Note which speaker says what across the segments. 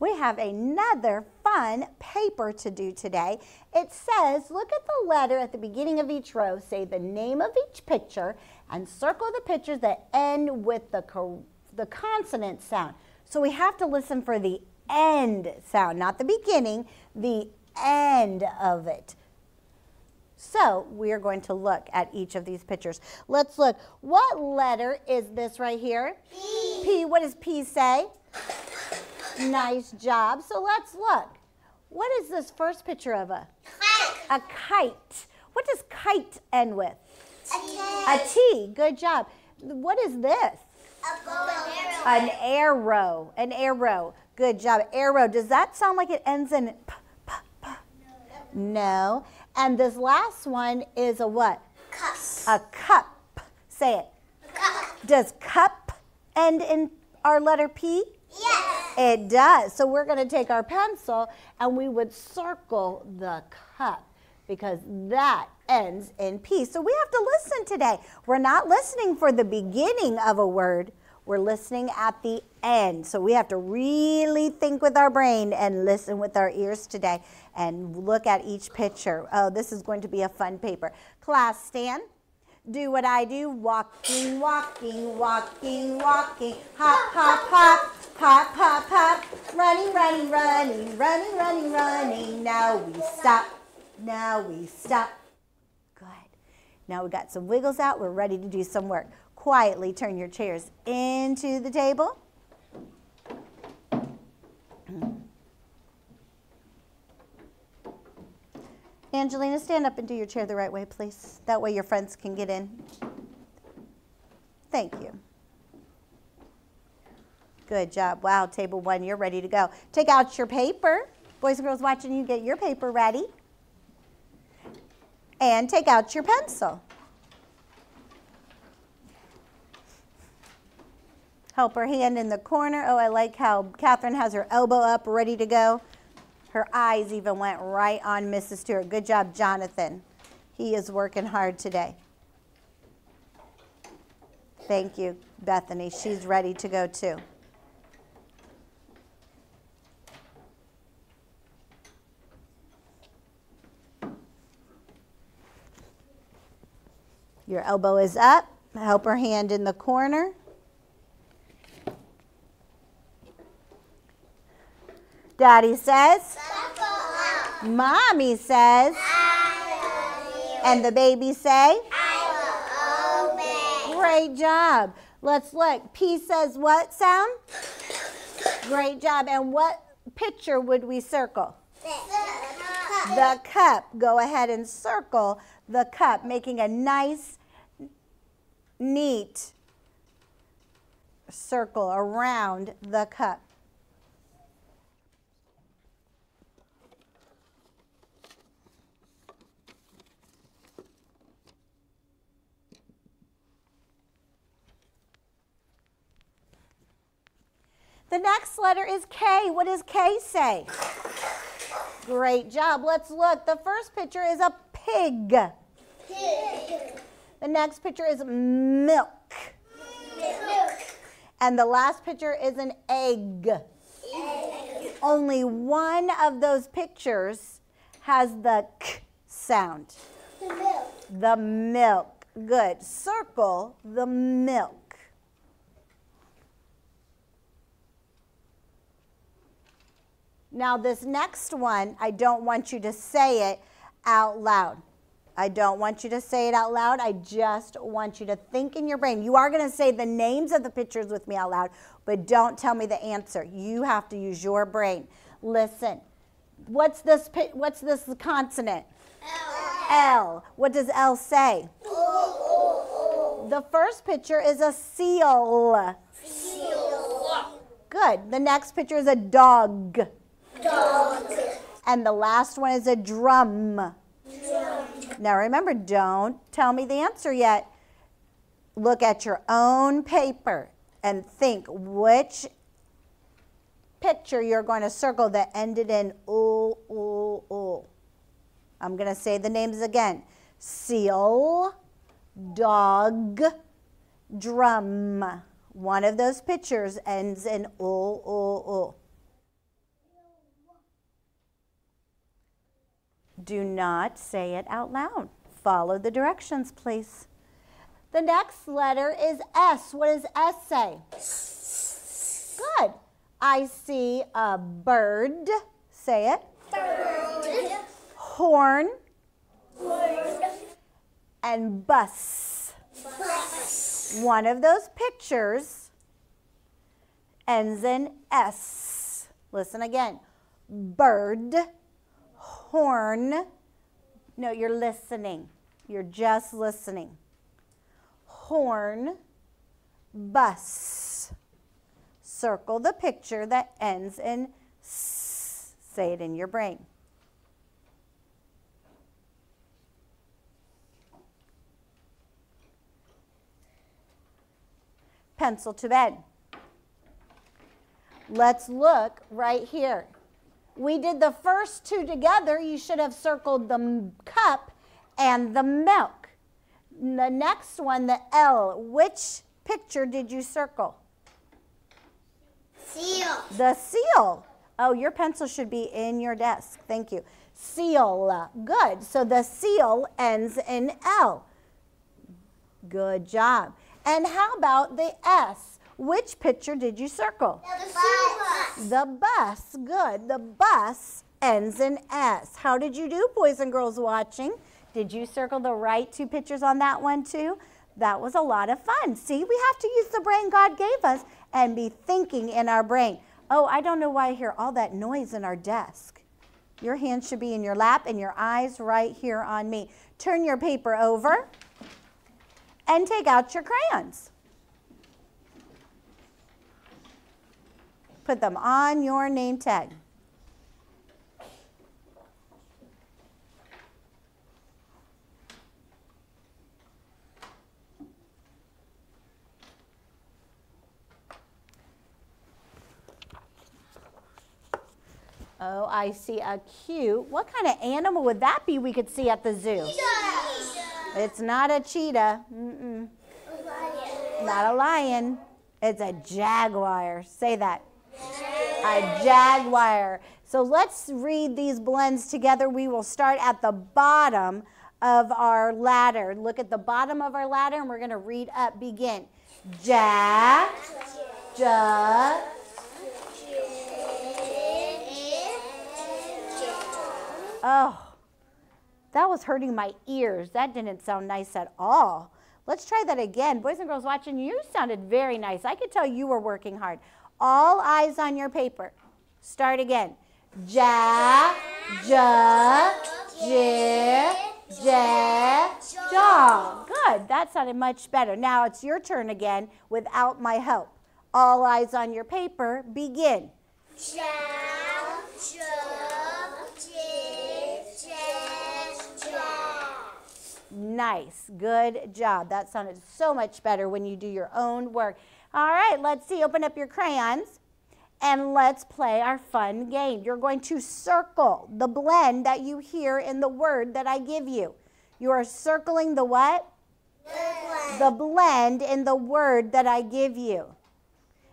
Speaker 1: we have another fun paper to do today. It says, look at the letter at the beginning of each row, say the name of each picture, and circle the pictures that end with the, the consonant sound. So we have to listen for the end sound, not the beginning, the end of it. So we are going to look at each of these pictures. Let's look. What letter is this right here?
Speaker 2: P.
Speaker 1: P. What does P say? Nice job. So let's look. What is this first picture of a?
Speaker 2: Kite.
Speaker 1: A kite. What does kite end with?
Speaker 2: A T.
Speaker 1: A T. Good job. What is this?
Speaker 2: A bow and arrow.
Speaker 1: An arrow. An arrow. Good job. Arrow. Does that sound like it ends in p, p, p? No. And this last one is a what?
Speaker 2: Cup.
Speaker 1: A cup. Say it.
Speaker 2: Cup.
Speaker 1: Does cup end in our letter P?
Speaker 2: Yes.
Speaker 1: It does. So we're going to take our pencil and we would circle the cup because that ends in P. So we have to listen today. We're not listening for the beginning of a word. We're listening at the end. So we have to really think with our brain and listen with our ears today and look at each picture. Oh, this is going to be a fun paper. Class, stand. Do what I do. Walking, walking, walking, walking. Hop, hop, hop. Running, running, running, running, running. Now we stop. Now we stop. Good. Now we got some wiggles out. We're ready to do some work. Quietly turn your chairs into the table. Angelina, stand up and do your chair the right way, please. That way your friends can get in. Thank you. Good job. Wow, table one, you're ready to go. Take out your paper. Boys and girls watching you, get your paper ready. And take out your pencil. Help her hand in the corner. Oh, I like how Catherine has her elbow up, ready to go. Her eyes even went right on Mrs. Stewart. Good job, Jonathan. He is working hard today. Thank you, Bethany. She's ready to go too. Your elbow is up. Help her hand in the corner. Daddy says. Mommy says. And the baby say. Great job. Let's look. P says what sound? Great job. And what picture would we circle? The cup. Go ahead and circle the cup, making a nice, neat circle around the cup. The next letter is K. What does K say? Great job. Let's look. The first picture is a pig.
Speaker 2: Pig.
Speaker 1: The next picture is milk.
Speaker 2: Milk.
Speaker 1: And the last picture is an egg.
Speaker 2: Egg.
Speaker 1: Only one of those pictures has the k sound.
Speaker 2: Milk.
Speaker 1: The milk. Good. Circle the milk. Now, this next one, I don't want you to say it out loud. I don't want you to say it out loud. I just want you to think in your brain. You are going to say the names of the pictures with me out loud, but don't tell me the answer. You have to use your brain. Listen. What's this what's this consonant?
Speaker 2: L.
Speaker 1: L. What does L say? The first picture is a seal.
Speaker 2: Seal.
Speaker 1: Good. The next picture is a dog.
Speaker 2: Dog.
Speaker 1: And the last one is a drum.
Speaker 2: Drum.
Speaker 1: Now remember, don't tell me the answer yet. Look at your own paper and think which picture you're going to circle that ended in ooh, ooh, ooh. I'm going to say the names again. Seal, dog, drum. One of those pictures ends in ooh, ooh, ooh. Do not say it out loud. Follow the directions, please. The next letter is S. What does S say? Good. I see a bird. Say it.
Speaker 2: Bird.
Speaker 1: Horn
Speaker 2: Word.
Speaker 1: and bus.
Speaker 2: Bus.
Speaker 1: One of those pictures ends in S. Listen again. Bird, horn. No, you're listening. You're just listening. Horn, bus. Circle the picture that ends in S. Say it in your brain. pencil to bed. Let's look right here. We did the first two together. You should have circled the cup and the milk. The next one, the L, which picture did you circle?
Speaker 2: Seal.
Speaker 1: The seal. Oh, your pencil should be in your desk. Thank you. Seal. Good. So the seal ends in L. Good job. And how about the S? Which picture did you circle?
Speaker 2: The bus.
Speaker 1: The bus. Good. The bus ends in S. How did you do, boys and girls watching? Did you circle the right two pictures on that one too? That was a lot of fun. See, we have to use the brain God gave us and be thinking in our brain. Oh, I don't know why I hear all that noise in our desk. Your hands should be in your lap and your eyes right here on me. Turn your paper over and take out your crayons. Put them on your name tag. Oh, I see a cute. What kind of animal would that be we could see at the zoo? It's not a cheetah. Mm-mm. Not a lion. It's a jaguar. Say that. A jaguar. So let's read these blends together. We will start at the bottom of our ladder. Look at the bottom of our ladder and we're going to read up. Begin. Ja, ja, Oh, that was hurting my ears. That didn't sound nice at all. Let's try that again. Boys and girls watching, you sounded very nice. I could tell you were working hard. All eyes on your paper. Start again. Ja, ja, ja, ja, ja. Good. That sounded much better. Now it's your turn again without my help. All eyes on your paper. Begin. Ja, ja. Nice. Good job. That sounded so much better when you do your own work. All right, let's see. Open up your crayons and let's play our fun game. You're going to circle the blend that you hear in the word that I give you. You are circling the what? The blend in the word that I give you.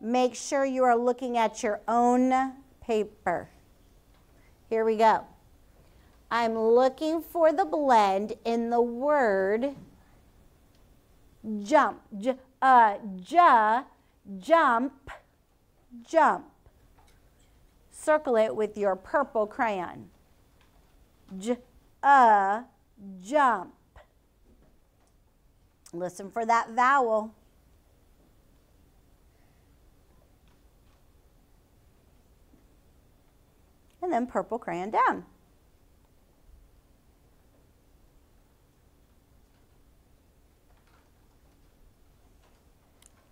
Speaker 1: Make sure you are looking at your own paper. Here we go. I'm looking for the blend in the word jump. J- uh, ja, jump, jump. Circle it with your purple crayon. J- uh, jump. Listen for that vowel. And then purple crayon down.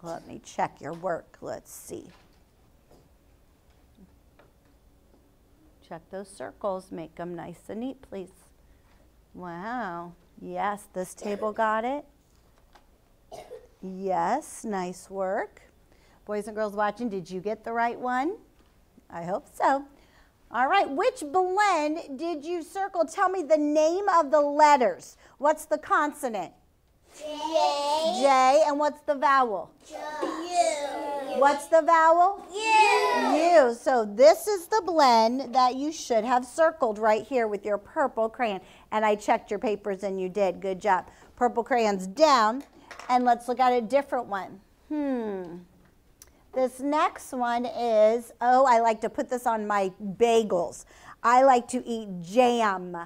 Speaker 1: Let me check your work. Let's see. Check those circles. Make them nice and neat, please. Wow. Yes, this table got it. Yes, nice work. Boys and girls watching, did you get the right one? I hope so. All right, which blend did you circle? Tell me the name of the letters. What's the consonant? J. And what's the vowel? What's the vowel?
Speaker 2: You.
Speaker 1: U. So this is the blend that you should have circled right here with your purple crayon. And I checked your papers and you did. Good job. Purple crayons down. And let's look at a different one. Hmm. This next one is, oh, I like to put this on my bagels. I like to eat jam.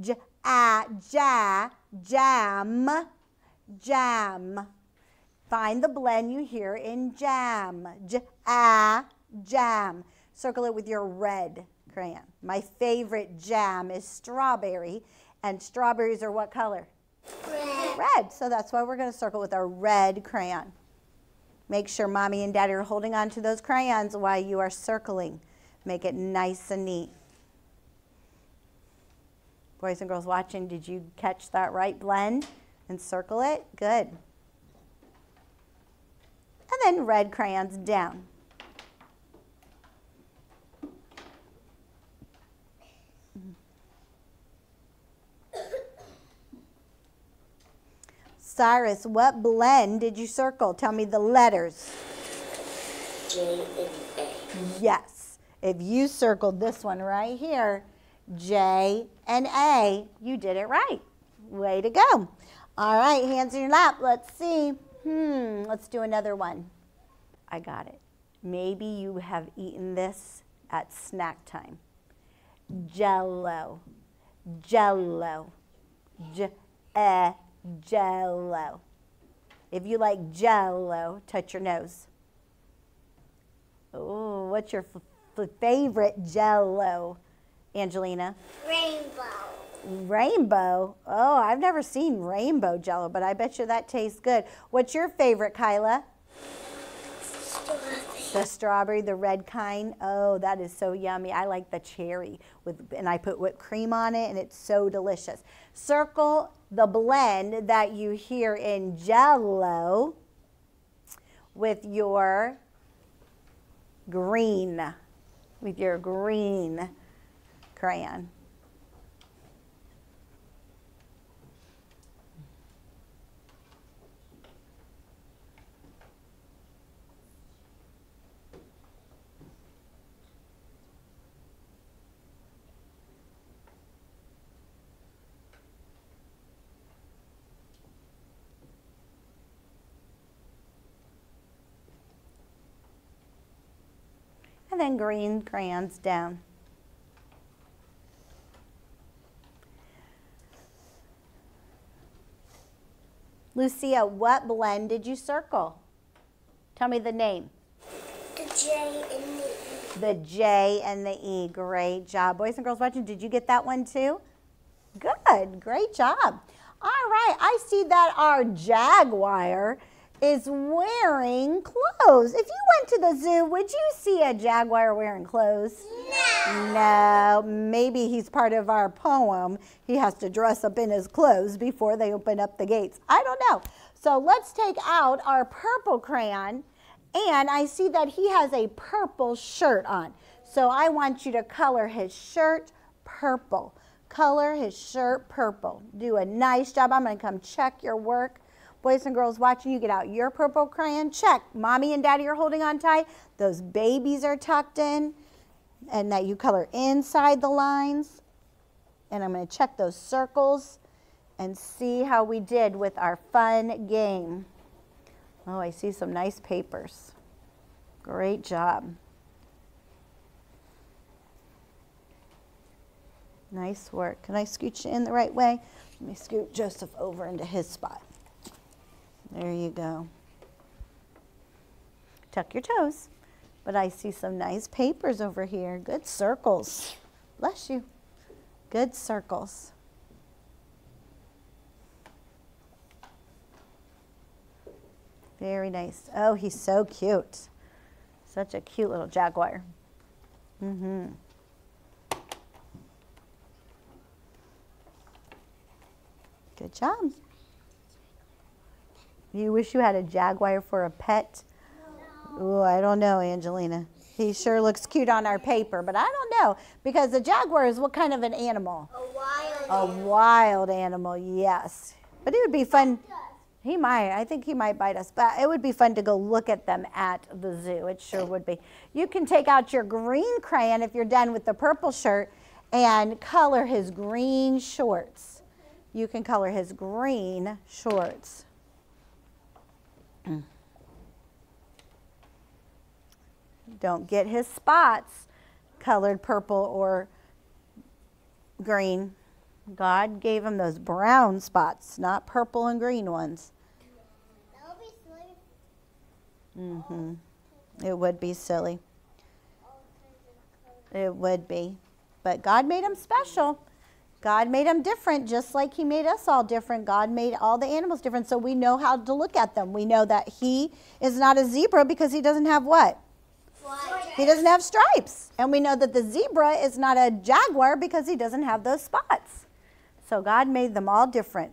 Speaker 1: J a ja, jam, jam. Find the blend you hear in jam. J a jam. Circle it with your red crayon. My favorite jam is strawberry, and strawberries are what color?
Speaker 2: Red.
Speaker 1: Red. So that's why we're going to circle with our red crayon. Make sure mommy and daddy are holding on to those crayons while you are circling. Make it nice and neat. Boys and girls watching, did you catch that right blend and circle it? Good. And then red crayons down. Cyrus, what blend did you circle? Tell me the letters.
Speaker 2: J and A.
Speaker 1: Yes. If you circled this one right here, J and A, you did it right. Way to go. All right, hands in your lap. Let's see. Hmm, let's do another one. I got it. Maybe you have eaten this at snack time. Jello. Jello. J e jello. If you like jello, touch your nose. Oh, what's your favorite jello, Angelina?
Speaker 2: Rainbow.
Speaker 1: Rainbow. Oh, I've never seen rainbow jello, but I bet you that tastes good. What's your favorite, Kyla? The strawberry, the red kind. Oh, that is so yummy. I like the cherry with and I put whipped cream on it and it's so delicious. Circle the blend that you hear in jello with your green with your green crayon. And green crayons down. Lucia, what blend did you circle? Tell me the name.
Speaker 2: The J and the E.
Speaker 1: The J and the E. Great job. Boys and girls watching, did you get that one too? Good. Great job. All right. I see that our Jaguar is wearing clothes. If you went to the zoo, would you see a Jaguar wearing clothes?
Speaker 2: No.
Speaker 1: No, maybe he's part of our poem. He has to dress up in his clothes before they open up the gates. I don't know. So let's take out our purple crayon. And I see that he has a purple shirt on. So I want you to color his shirt purple. Color his shirt purple. Do a nice job. I'm going to come check your work. Boys and girls watching, you get out your purple crayon. Check. Mommy and daddy are holding on tight. Those babies are tucked in and that you color inside the lines. And I'm going to check those circles and see how we did with our fun game. Oh, I see some nice papers. Great job. Nice work. Can I scooch you in the right way? Let me scoot Joseph over into his spot. There you go. Tuck your toes. But I see some nice papers over here. Good circles. Bless you. Good circles. Very nice. Oh, he's so cute. Such a cute little jaguar. Mm-hmm. Good job. You wish you had a jaguar for a pet? No. Oh, I don't know, Angelina. He sure looks cute on our paper, but I don't know because a jaguar is what kind of an animal?
Speaker 2: A wild
Speaker 1: A wild animal, yes. But it would be fun. He might. I think he might bite us. But it would be fun to go look at them at the zoo. It sure would be. You can take out your green crayon if you're done with the purple shirt and color his green shorts. You can color his green shorts. Don't get his spots colored purple or green. God gave him those brown spots, not purple and green ones.
Speaker 2: Silly.
Speaker 1: hmm It would be silly. It would be. But God made him special. God made him different, just like He made us all different. God made all the animals different, so we know how to look at them. We know that He is not a zebra because He doesn't have what? He doesn't have stripes. And we know that the zebra is not a jaguar because he doesn't have those spots. So God made them all different,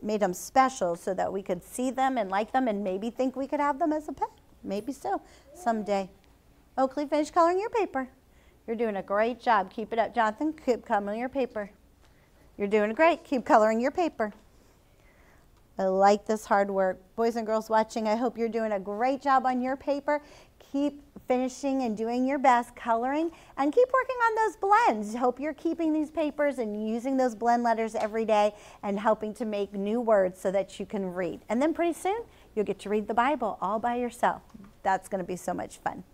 Speaker 1: made them special so that we could see them and like them and maybe think we could have them as a pet. Maybe so someday. Oakley, finish coloring your paper. You're doing a great job. Keep it up, Jonathan. Keep coloring your paper. You're doing great. Keep coloring your paper. I like this hard work. Boys and girls watching, I hope you're doing a great job on your paper. Keep finishing and doing your best coloring and keep working on those blends. Hope you're keeping these papers and using those blend letters every day and helping to make new words so that you can read. And then pretty soon, you'll get to read the Bible all by yourself. That's going to be so much fun.